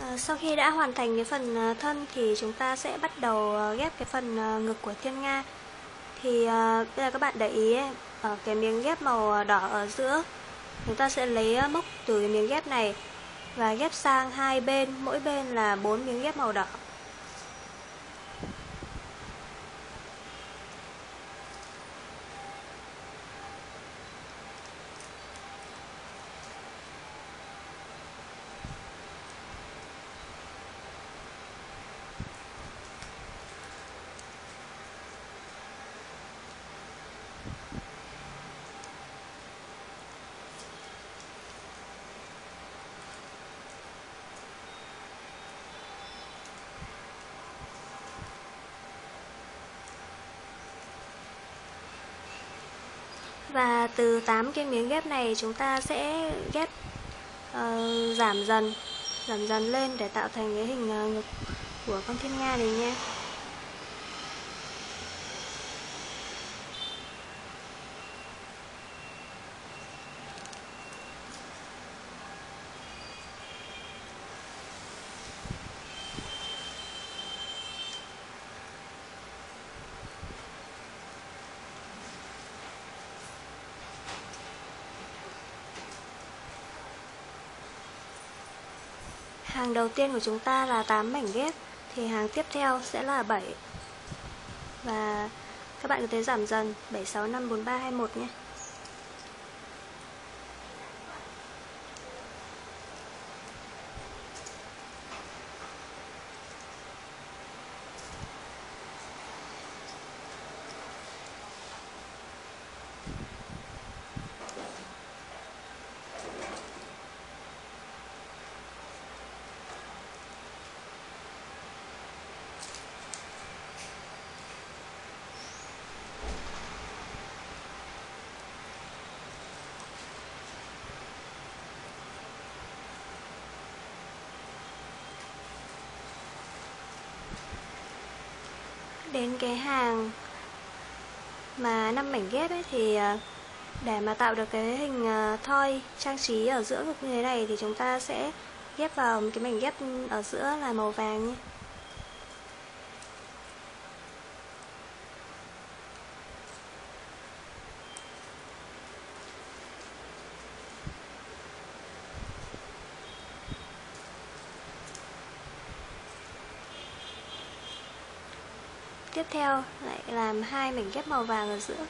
Ờ, sau khi đã hoàn thành cái phần ờ, thân thì chúng ta sẽ bắt đầu ờ, ghép cái phần ngực của thiên nga. Thì bây giờ các bạn để ý ở cái miếng ghép màu đỏ ở giữa. Chúng ta sẽ lấy mốc từ cái miếng ghép này và ghép sang hai bên. Mỗi bên là bốn miếng ghép màu đỏ. Và từ 8 cái miếng ghép này chúng ta sẽ ghép uh, giảm dần giảm dần lên để tạo thành cái hình uh, ngực của con thiên nga này nha. Hàng đầu tiên của chúng ta là 8 mảnh ghép, thì hàng tiếp theo sẽ là 7. Và các bạn có thể giảm dần 7 6 5 4 3 2 1 nhé. Đến cái hàng mà năm mảnh ghép ấy thì ờ, để mà tạo được cái hình ờ, thoi trang trí ở giữa ngực như thế này thì chúng ta sẽ ghép vào cái mảnh ghép ở giữa là màu vàng nhé. Tiếp theo, lại làm hai mảnh ghép màu vàng ở giữa.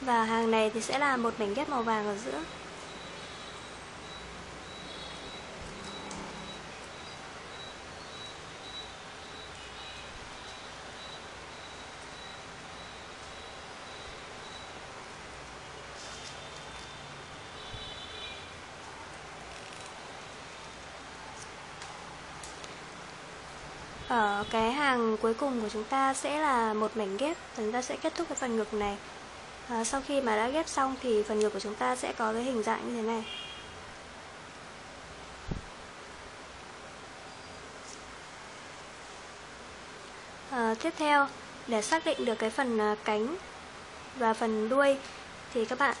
Và hàng này thì sẽ là một mảnh ghép màu vàng ở giữa. Ở cái hàng cuối cùng của chúng ta sẽ là một mảnh ghép. Chúng ta sẽ kết thúc cái phần ngực này. À, Sau khi mà đã ghép xong thì phần ngực của chúng ta sẽ có cái hình dạng như thế này. À, Tiếp theo để xác định được cái phần cánh và phần đuôi thì các bạn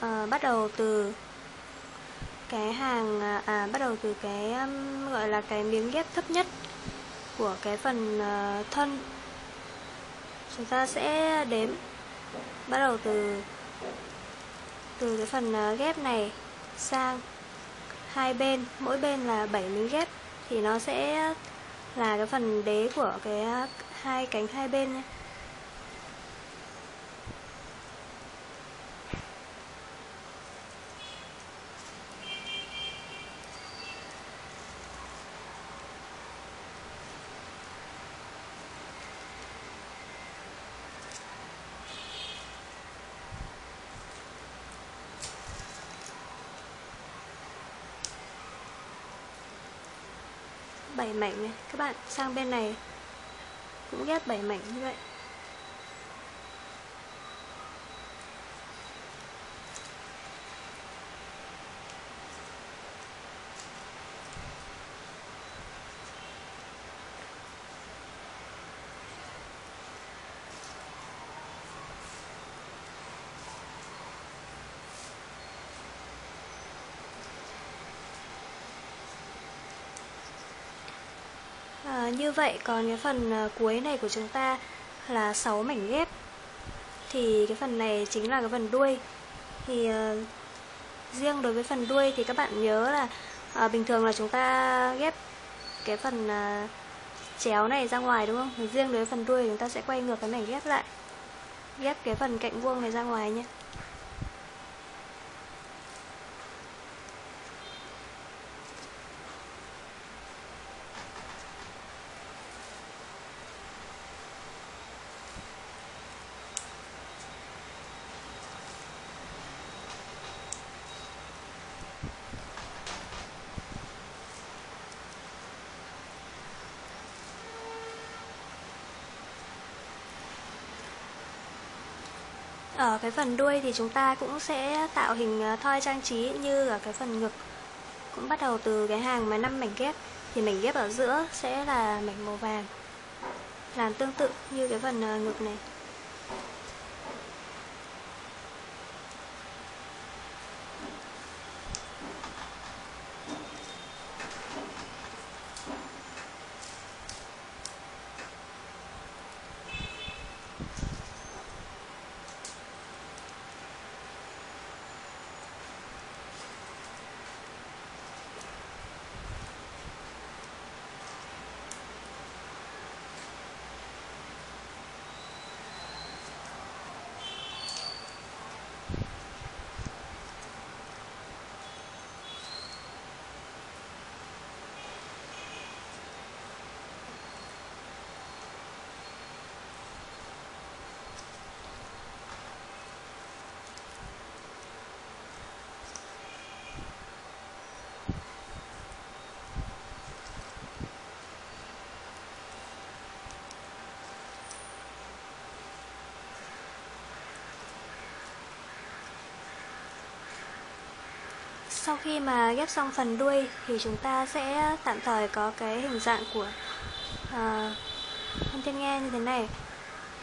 à, bắt đầu từ cái hàng à, à, bắt đầu từ cái um, gọi là cái miếng ghép thấp nhất của cái phần ờ, thân chúng ta sẽ đếm, bắt đầu từ từ cái phần ờ, ghép này sang hai bên mỗi bên là 7 miếng ghép, thì nó sẽ là cái phần đế của cái ờ, hai cánh hai bên nhé. 7 mảnh này. Các bạn sang bên này. Cũng ghép 7 mảnh như vậy à, như vậy còn cái phần ờ, cuối này của chúng ta là 6 mảnh ghép. Thì cái phần này chính là cái phần đuôi. Thì uh, riêng đối với phần đuôi thì các bạn nhớ là uh, bình thường là chúng ta ghép cái phần uh, chéo này ra ngoài đúng không? Riêng đối với phần đuôi chúng ta sẽ quay ngược cái mảnh ghép lại Ghép cái phần cạnh vuông này ra ngoài nhé. Ở cái phần đuôi thì chúng ta cũng sẽ tạo hình ờ, thoi trang trí như ở cái phần ngực. Cũng bắt đầu từ cái hàng mà 5 mảnh ghép. Thì mảnh ghép ở giữa sẽ là mảnh màu vàng. Làm tương tự như cái phần ờ, ngực này. Sau khi mà ghép xong phần đuôi thì chúng ta sẽ tạm thời có cái hình dạng của uh, con thiên nghe như thế này.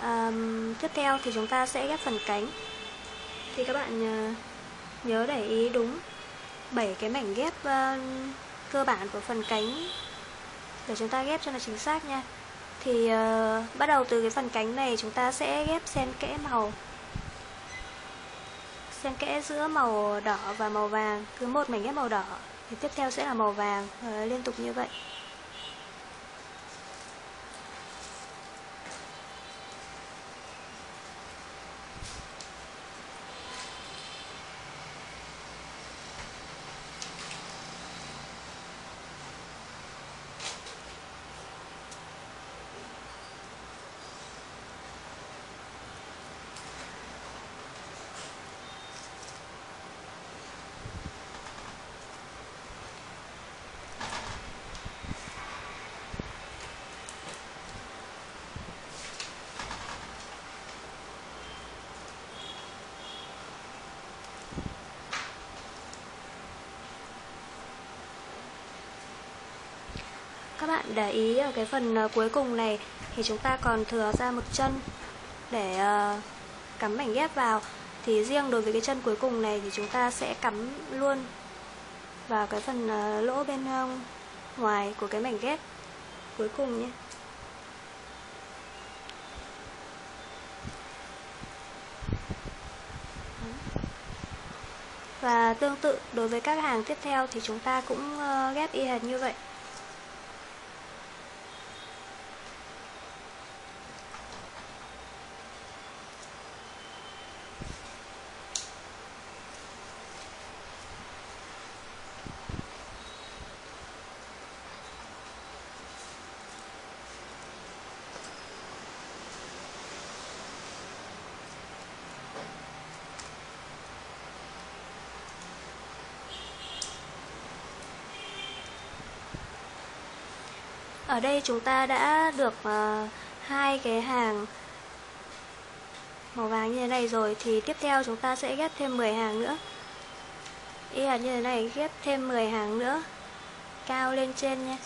Um, Tiếp theo thì chúng ta sẽ ghép phần cánh. Thì các bạn uh, nhớ để ý đúng 7 cái mảnh ghép uh, cơ bản của phần cánh để chúng ta ghép cho nó chính xác nha. Thì uh, bắt đầu từ cái phần cánh này chúng ta sẽ ghép xen kẽ màu xen kẽ giữa màu đỏ và màu vàng. Cứ một mảnh ghép màu đỏ. Thì tiếp theo sẽ là màu vàng. Và liên tục như vậy. Bạn để ý ở cái phần ờ, cuối cùng này thì chúng ta còn thừa ra một chân để ờ, cắm mảnh ghép vào. Thì riêng đối với cái chân cuối cùng này thì chúng ta sẽ cắm luôn vào cái phần ờ, lỗ bên ngoài của cái mảnh ghép cuối cùng nhé. Và tương tự đối với các hàng tiếp theo thì chúng ta cũng ghép y hệt như vậy. Ở đây chúng ta đã được uh, hai cái hàng màu vàng như thế này rồi thì tiếp theo chúng ta sẽ ghép thêm 10 hàng nữa. Y hệt như thế này ghép thêm 10 hàng nữa cao lên trên nha.